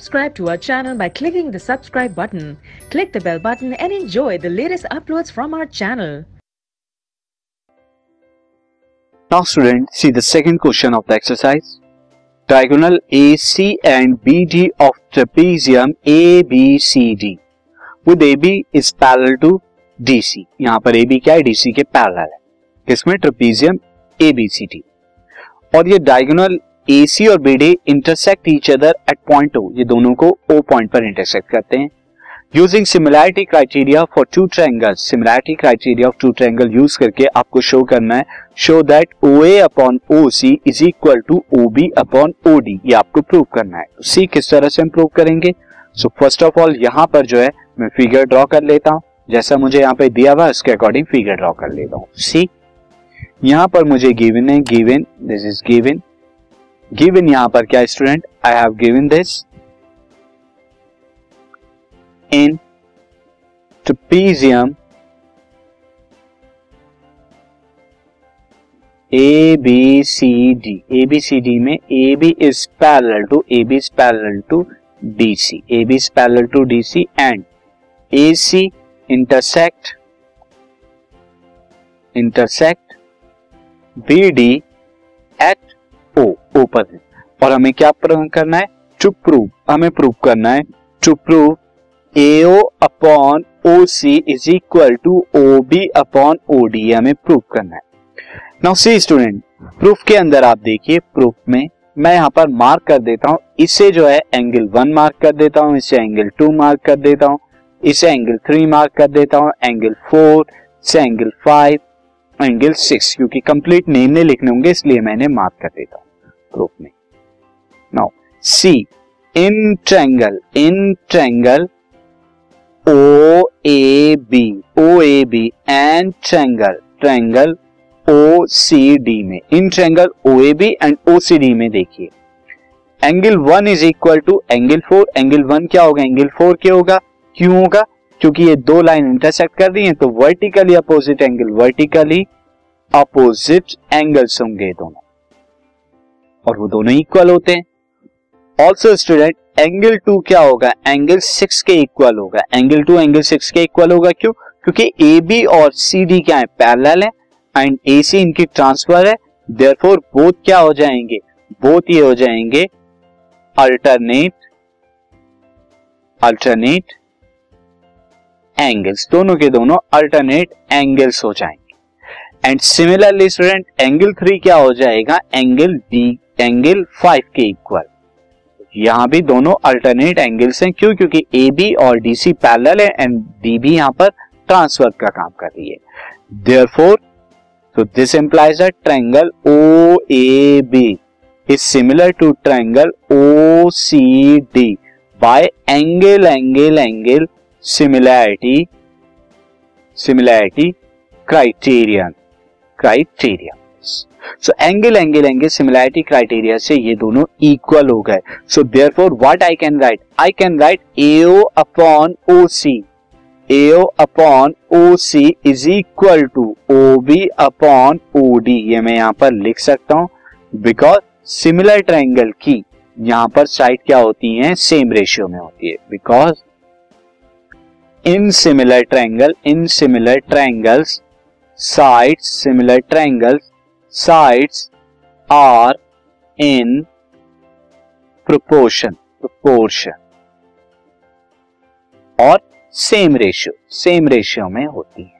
Subscribe to our channel by clicking the subscribe button. Click the bell button and enjoy the latest uploads from our channel. Now student, see the second question of the exercise. Diagonal AC and BD of trapezium ABCD with AB is parallel to DC. यहाँ पर AB क्या है DC के parallel है किसमें trapezium ABCD और ये diagonal AC और BD intersect each other at point O. ये दोनों को O पॉइंट पर इंटरसेक्ट करते हैं। Using similarity criteria for two triangle similarity criteria of two triangle use करके आपको शो करना है। Show that O A upon O C is equal to O B upon O D ये आपको prove करना है। तो सी किस तरह से हम प्रूव करेंगे? सो फ़र्स्ट ऑफ़ ऑल यहाँ पर जो है, मैं फिगर ड्रॉ कर लेता हूँ। जैसा मुझे यहाँ पे दिया हुआ उसके अकॉर्डिंग फिगर ड्रॉ कर लेता हूँ। सी यहाँ पर मुझे गिवन है given this is given given यहाँ पर क्या student I have given this in trapezium A B C D A B C D में A B is parallel to A B is parallel to D C A B is parallel to D C and A C intersect intersect B D O है। और हमें क्या prove करना है? To prove हमें prove करना है। To prove A O upon O C is equal to O B upon O D हमें प्रूफ करना है। नाउ सी स्टूडेंट प्रूफ के अंदर आप देखिए प्रूफ में मैं यहाँ पर मार्क कर देता हूँ। इसे जो है एंगल वन मार्क कर देता हूँ। इसे एंगल टू मार्क कर देता हूँ। इसे एंगल थ्री मार्क कर देता हूँ। एंगल फोर से एंगल फाइव एंगल सिक्स क्योंकि कंप्लीट नेम ने लिखने होंगे, इसलिए मैंने मार्क कर देता हूँ। प्रूफ में। Now see in triangle in triangle O A B O A B and triangle triangle O C D में। In triangle O A B and O C D में देखिए। Angle one is equal to angle four angle one क्या होगा? Angle four क्या होगा? क्यों होगा? क्योंकि ये दो लाइन इंटरसेक्ट कर रही हैं तो vertically opposite angle vertically opposite angles होंगे दोनों। और वो दोनों इक्वल होते हैं। ऑल्सो स्टूडेंट एंगल टू क्या होगा? एंगल सिक्स के इक्वल होगा। एंगल टू एंगल सिक्स के इक्वल होगा क्यों? क्योंकि ए बी और सी डी क्या है? पैरेलल है एंड ए सी इनकी ट्रांसफ़र है। देयरफॉर बोथ क्या हो जाएँगे? बोथ ये हो जाएँगे अल्टरनेट अल्टरनेट एंगल्स दोनों के दोनों अल्टरनेट एंगल्स हो जाएँगे। And similarly student angle three क्या हो जाएगा? एंगल डी एंगल फाइव के इक्वल यहाँ भी दोनों अल्टरनेट एंगल्स हैं. क्यों? क्योंकि ए बी और डी सी पैरल है एंड डी बी यहाँ पर ट्रांसवर्क का काम कर रही है. देयर फोर तो this implies a triangle O A B is similar to triangle O C D by angle angle angle similarity similarity criterion criterion so angle angle angle similarity criteria से ये दोनों equal हो गए. So therefore what I can write I can write A O upon O C A O upon O C is equal to O B upon O D ये मैं यहाँ पर लिख सकता हूँ. बिकॉज़ सिमिलर ट्राइंगल की यहाँ पर साइड क्या होती है? सेम रेशियो में होती है. Because in similar triangle in similar triangles side similar triangles sides are in proportion proportion और सेम रेशियो सेम रेशियो में होती है।